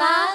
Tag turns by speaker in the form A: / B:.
A: 가.